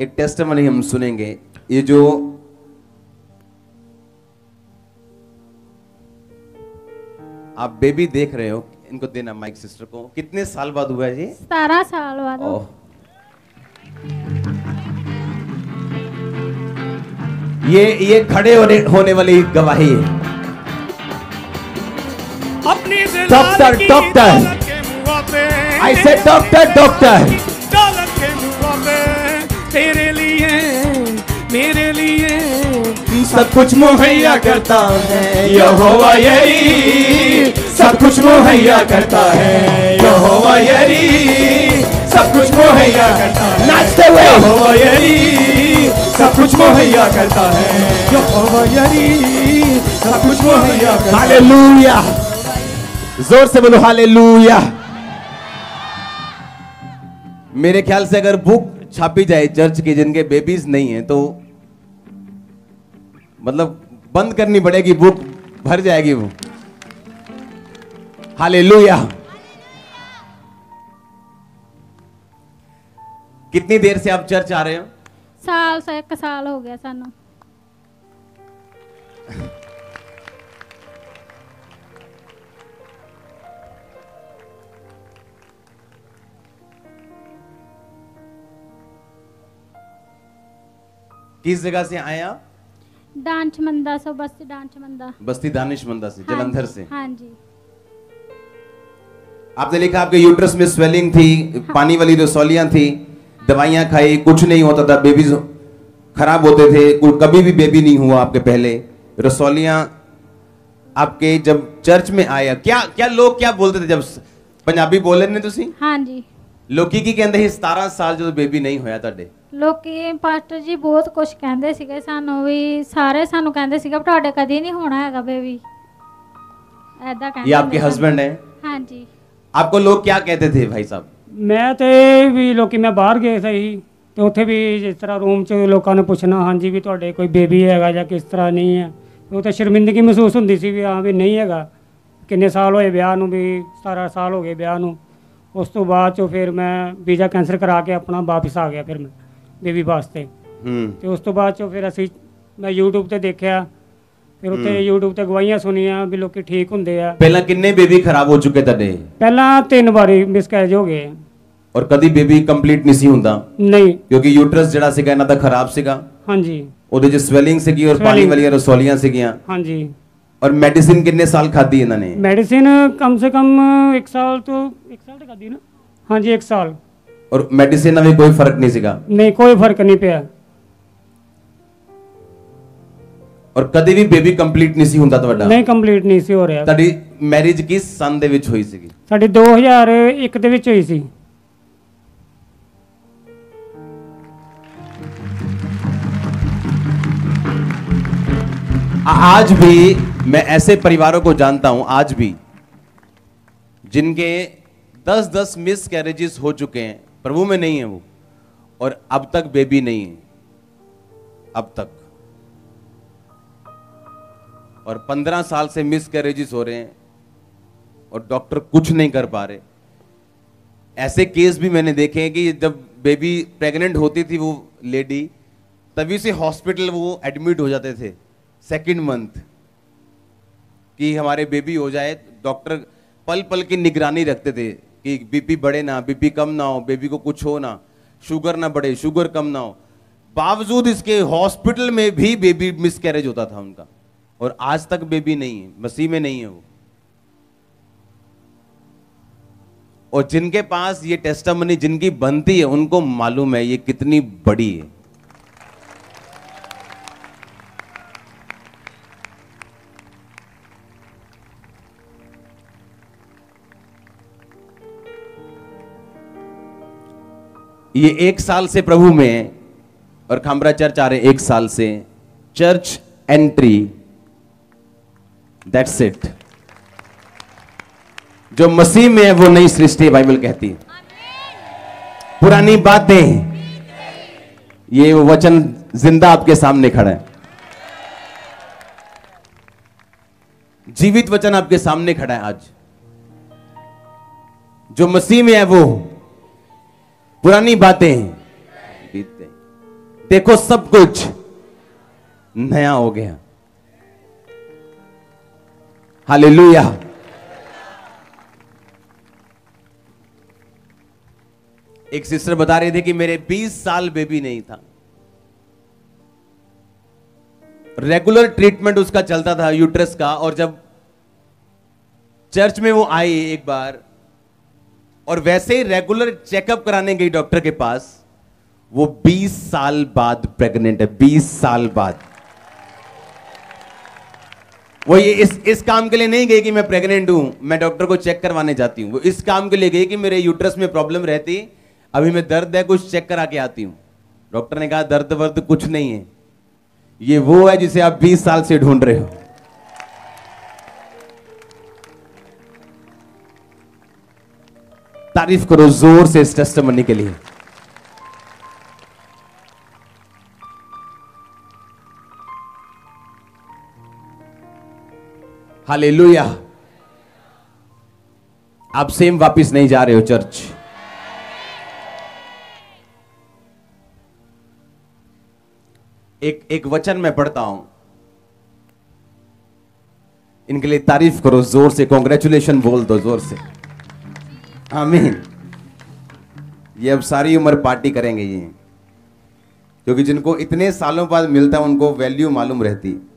एक टेस्टमनी हम सुनेंगे। ये जो आप बेबी देख रहे हो इनको देना माइक सिस्टर को। कितने साल बाद हुआ जी सतारह साल बाद। ये ये खड़े होने होने वाली गवाही है। अपनी डॉक्टर, डॉक्टर। आई से डॉक्टर डॉक्टर सब कुछ मुहैया करता है। यहोवा यही सब कुछ मुहैया करता है। यहोवा यही सब कुछ मुहैया करता है। नाचते हुए। यहोवा यही सब कुछ मुहैया करता है। यहोवा यही सब कुछ मुहैया करता है। हालेलुया। ज़ोर से बोलो हालेलुया। मेरे ख्याल से अगर बुक छापी जाए चर्च की जिनके बेबीज नहीं है तो मतलब बंद करनी पड़ेगी बुक भर जाएगी वो। हाले कितनी देर से आप चर्च आ रहे हो? साल से एक साल हो गया सानू। किस जगह से आए आप? ਡਾਂਚ ਮੰਦਾ ਸੋ ਬਸ ਡਾਂਚ ਮੰਦਾ बस्ती दानिशमंदा से जलंधर से ਹਾਂਜੀ आपने लिखा आपके यूट्रस में स्वेलिंग थी पानी वाली रसौलियां थी दवाइयां खाई कुछ नहीं होता था बेबी खराब होते थे कोई कभी भी बेबी नहीं हुआ आपके पहले रसौलियां आपके जब चर्च में आया क्या क्या लोग क्या बोलते थे जब पंजाबी बोले ने ਤੁਸੀਂ ਹਾਂਜੀ ਲੋਕੀ ਕੀ ਕਹਿੰਦੇ ਸੀ 17 ਸਾਲ ਜਦੋਂ ਬੇਬੀ ਨਹੀਂ ਹੋਇਆ ਤੁਹਾਡੇ ਲੋਕੀ ਪਾਸਟਰ ਜੀ ਬਹੁਤ ਕੁਝ ਕਹਿੰਦੇ ਸੀਗੇ ਸਾਨੂੰ ਵੀ ਸਾਰੇ ਸਾਨੂੰ ਕਹਿੰਦੇ ਸੀਗੇ ਵੀ ਤੁਹਾਡੇ ਕਦੀ ਨਹੀਂ ਹੋਣਾ ਹੈਗਾ ਬੇਬੀ ਐਦਾਂ ਕਹਿੰਦੇ ये आपके ਹੁੰਦੇ हस्बैंड हैं ਸਨ। ਹਾਂਜੀ आपको लोग क्या कहते थे भाई साहब ਮੈਂ ਤੇ ਵੀ ਲੋਕੀ ਮੈਂ ਬਾਹਰ ਗਏ ਸੀ ਤੇ ਉੱਥੇ ਵੀ ਜਿਸ ਤਰ੍ਹਾਂ ਰੂਮ 'ਚ ਲੋਕਾਂ ਨੇ ਪੁੱਛਣਾ ਹਾਂਜੀ ਵੀ ਤੁਹਾਡੇ ਕੋਈ ਬੇਬੀ ਹੈਗਾ ਜਾਂ ਕਿਸ ਤਰ੍ਹਾਂ ਨਹੀਂ ਹੈ ਉਹ ਤਾਂ ਸ਼ਰਮਿੰਦਗੀ ਮਹਿਸੂਸ ਹੁੰਦੀ ਸੀ ਵੀ ਹਾਂ ਵੀ ਨਹੀਂ ਹੈਗਾ ਕਿੰਨੇ ਸਾਲ ਹੋਏ ਵਿਆਹ ਨੂੰ ਵੀ 17 ਸਾਲ ਹੋ ਗਏ ਵਿਆਹ ਨੂੰ ਉਸ ਤੋਂ ਬਾਅਦ ਚੋਂ ਫਿਰ ਮੈਂ ਵੀਜ਼ਾ ਕੈਂਸਲ ਕਰਾ ਕੇ ਆਪਣਾ ਵਾਪਸ ਆ ਗਿਆ ਫਿਰ ਮੈਂ ਬੇਬੀ ਵਾਸਤੇ। ਹੂੰ। ਤੇ ਉਸ ਤੋਂ ਬਾਅਦ ਚੋਂ ਫਿਰ ਅਸੀਂ ਮੈਂ YouTube ਤੇ ਦੇਖਿਆ ਫਿਰ ਉੱਤੇ YouTube ਤੇ ਗਵਾਹੀਆਂ ਸੁਣੀਆਂ ਵੀ ਲੋਕੀ ਠੀਕ ਹੁੰਦੇ ਆ। ਪਹਿਲਾਂ ਕਿੰਨੇ ਬੇਬੀ ਖਰਾਬ ਹੋ ਚੁੱਕੇ ਤੁਹਾਡੇ? ਪਹਿਲਾਂ ਤਿੰਨ ਵਾਰੀ ਮਿਸਕੈਰੇਜ ਹੋ ਗਏ। ਔਰ ਕਦੀ ਬੇਬੀ ਕੰਪਲੀਟ ਨਹੀਂ ਸੀ ਹੁੰਦਾ? ਨਹੀਂ। ਕਿਉਂਕਿ ਯੂਟਰਸ ਜਿਹੜਾ ਸੀਗਾ ਇਹਨਾਂ ਦਾ ਖਰਾਬ ਸੀਗਾ। ਹਾਂਜੀ। ਉਹਦੇ 'ਚ ਸਵੈਲਿੰਗ ਸੀਗੀ ਔਰ ਪਾਣੀ ਵਾਲੀਆਂ ਰਸੋਲੀਆਂ ਸੀਗੀਆਂ। ਹਾਂਜੀ। ਔਰ ਮੈਡੀਸਿਨ ਕਿੰਨੇ ਸਾਲ ਖਾਦੀ ਇਹਨਾਂ ਨੇ? ਮੈਡੀਸਿਨ ਕਮ ਸੇ ਕਮ 1 ਸਾਲ ਤੋਂ 1 ਸਾਲ ਤੇ ਖਾਦੀ ਨਾ? ਹਾਂਜੀ 1 ਸਾਲ। ਔਰ ਮੈਡੀਸਿਨ ਨਾਲ ਵੀ ਕੋਈ ਫਰਕ ਨਹੀਂ ਸੀਗਾ ਨਹੀਂ ਕੋਈ ਫਰਕ ਨਹੀਂ ਪਿਆ ਔਰ ਕਦੀ ਵੀ ਬੇਬੀ ਕੰਪਲੀਟ ਨਹੀਂ ਸੀ ਹੁੰਦਾ ਤੁਹਾਡਾ ਨਹੀਂ ਕੰਪਲੀਟ ਨਹੀਂ ਸੀ ਹੋ ਰਿਹਾ ਤੁਹਾਡੀ ਮੈਰਿਜ ਕਿਸ ਸੰਨ ਦੇ ਵਿੱਚ ਹੋਈ ਸੀਗੀ ਸਾਡੀ 2001 ਦੇ ਵਿੱਚ ਹੋਈ ਸੀ आ- आज भी मैं ऐसे परिवारों को जानता हूं आज भी जिनके 10-10 मिस कैरेजेस हो चुके हैं प्रभु में नहीं है वो। और अब तक बेबी नहीं है। अब तक। और 15 साल से मिस कैरेजेस हो रहे हैं और डॉक्टर कुछ नहीं कर पा रहे। ऐसे केस भी मैंने देखे हैं कि जब बेबी प्रेग्नेंट होती थी वो लेडी तभी से हॉस्पिटल वो एडमिट हो जाते थे सेकंड मंथ कि हमारे बेबी हो जाए डॉक्टर पल पल की निगरानी रखते थे। कि बीपी बढ़े ना, बीपी कम ना हो, बेबी को कुछ हो ना, शुगर ना बढ़े, शुगर कम ना हो। बावजूद इसके हॉस्पिटल में भी बेबी मिसकैरेज होता था उनका। और आज तक बेबी नहीं है, मसीह में नहीं है वो। और जिनके पास ये टेस्टमनी जिनकी बनती है, उनको मालूम है ये कितनी बड़ी है। ये एक साल से प्रभु में और खामरा चर्च आ रहे एक साल से। चर्च एंट्री दैट्स इट जो मसीह में है, वो नई सृष्टि बाइबल कहती है। पुरानी बातें ये वचन ज़िंदा आपके सामने खड़ा है। जीवित वचन आपके सामने खड़ा है आज। जो मसीह में है, वो पुरानी बातें। बीत गई देखो सब कुछ नया हो गया। हालेलुया। एक सिस्टर बता रही थी कि मेरे 20 साल बेबी नहीं था। रेगुलर ट्रीटमेंट उसका चलता था, यूट्रस का, और जब चर्च में वो आई एक बार और वैसे ही रेगुलर चेकअप कराने गई डॉक्टर के पास, वो 20 साल बाद प्रेग्नेंट है 20 साल बाद। वो ये इस इस काम के लिए नहीं गई कि मैं प्रेग्नेंट हूँ, मैं डॉक्टर को चेक करवाने जाती हूँ। वो इस काम के लिए गई कि मेरे यूट्रस में प्रॉब्लम रहती, अभी मैं दर्द है, कुछ चेक करा के आती हूँ। डॉक्टर ने कहा, दर्द वर्द कुछ नहीं है। ये वो है जिसे आप 20 साल से ढूंढ रहे हो। तारीफ़ करो, ज़ोर से इस टेस्टमनी के लिए। हालेलुया आप सेम वापिस नहीं जा रहे हो चर्च एक एक वचन में पढ़ता हूँ। इनके लिए तारीफ़ करो, ज़ोर से कॉन्ग्रेचुलेशन बोल दो, ज़ोर से। आमीन। ये अब सारी उम्र पार्टी करेंगे ये। क्योंकि जिनको इतने सालों बाद मिलता है, उनको वैल्यू मालूम रहती।